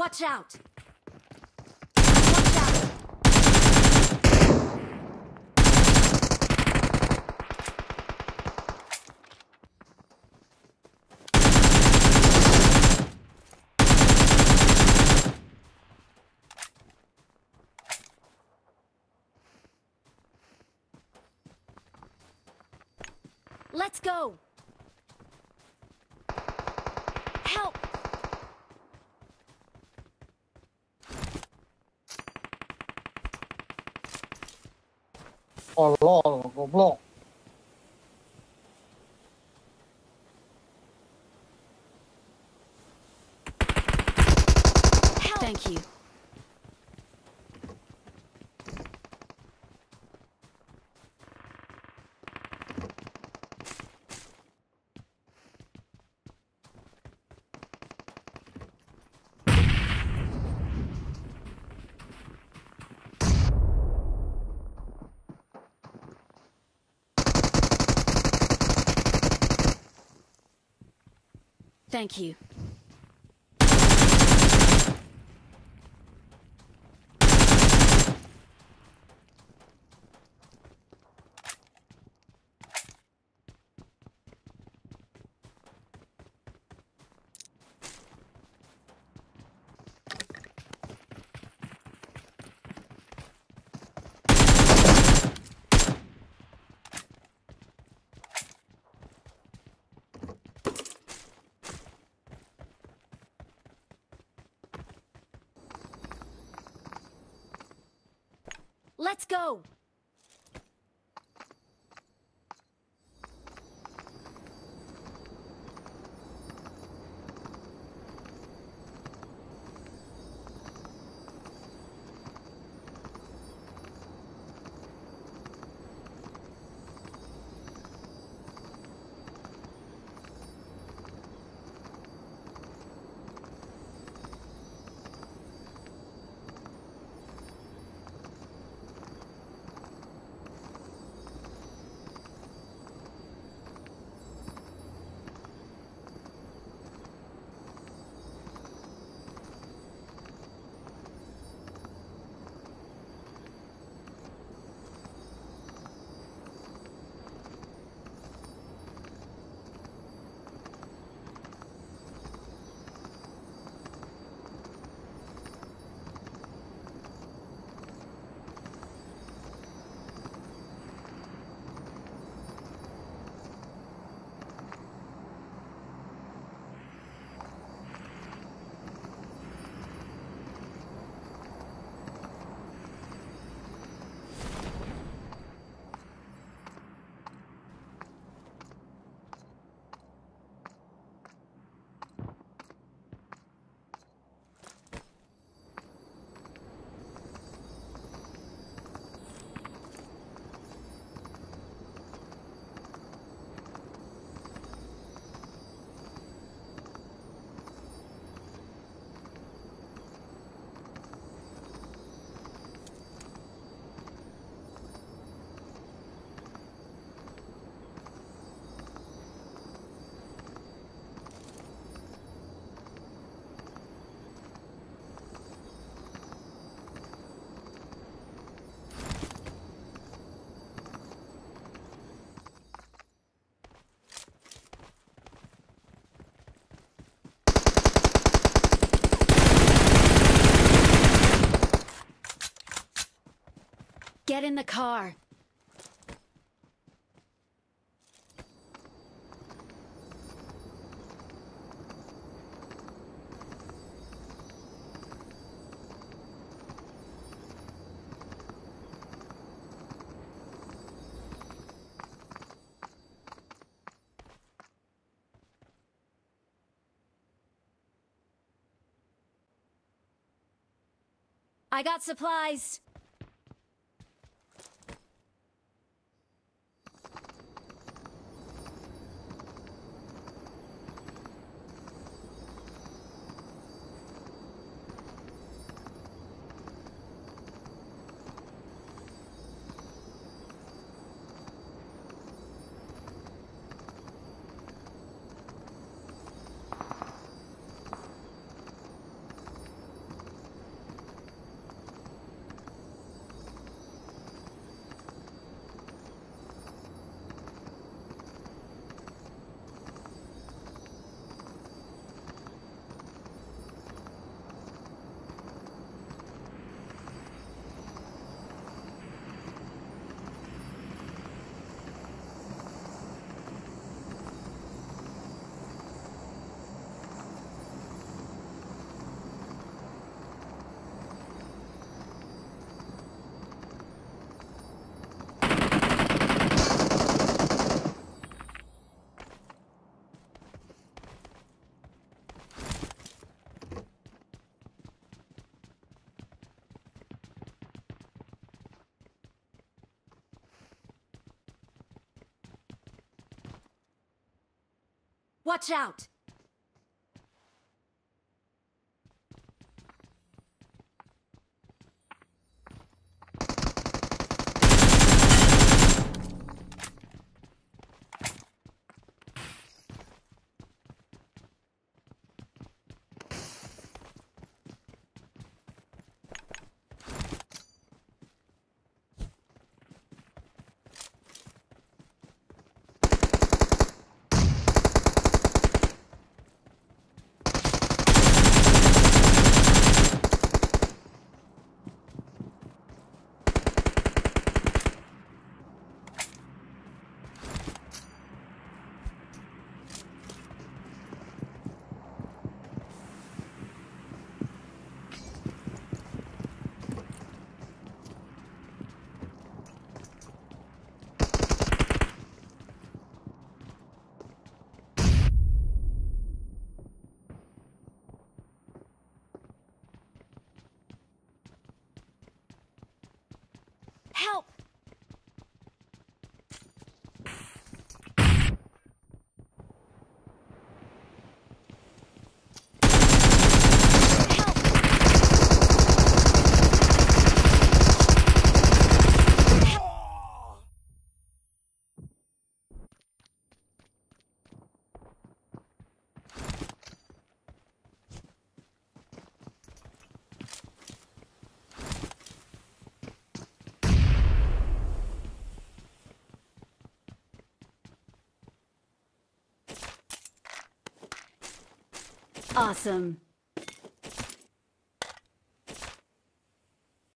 Watch out! Let's go! Help! Oh, lol. Help! Thank you. Thank you. Let's go! Get in the car. I got supplies. Watch out! Help! Awesome.